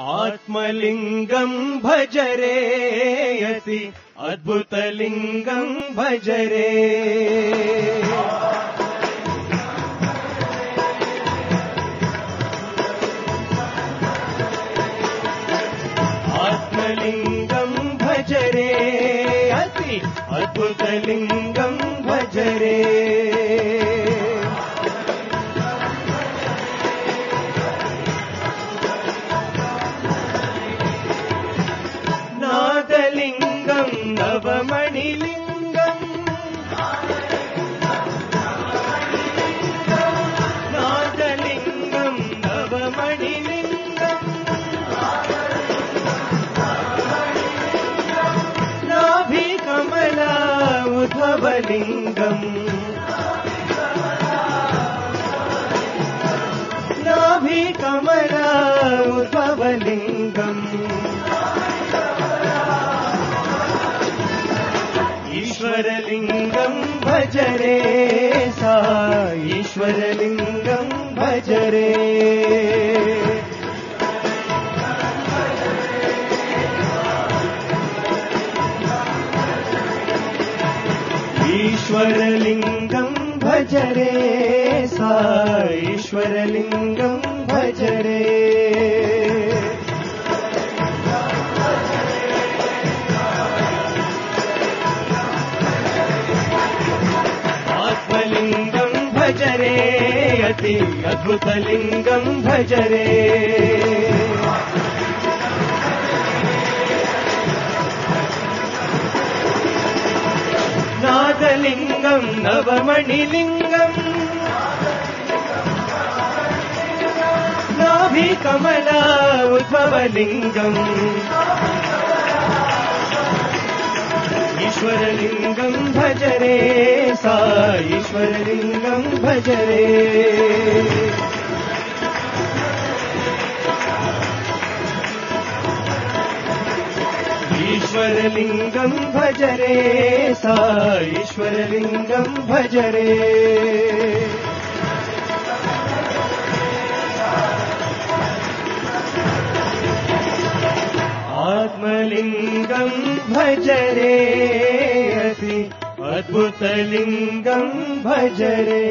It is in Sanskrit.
आत्मलिङ्गम् भजरे अति अद्भुतलिङ्गम् भजरे। आत्मलिङ्गम् भजरे अति अद्भुतलिङ्गम् भजरे నవమణిలింగం. నాగలింగం నవమణిలింగం. నాభికమల ఉద్భవలింగం నాభికమల ఉద్భవలింగం ईश्वरलिङ्गम् भजरे सा ईश्वरलिङ्गम् भजरे। ईश्वरलिङ्गम् भजरे सा ईश्वरलिङ्गम् भजरे भजरे अति अद्भुतलिङ्गम् भजरे। नादलिङ्गम् नवमणिलिङ्गम् नाभिकमला उद्भवलिङ्गम् ईश्वरलिङ्गम् भजरे। ईश्वरलिङ्गम् भजरे। ईश्वरलिङ्गम् भजरे सा ईश्वरलिङ्गम् भजरे। आत्मलिङ्गम् भजरे अद्भुतलिङ्गम् भजरे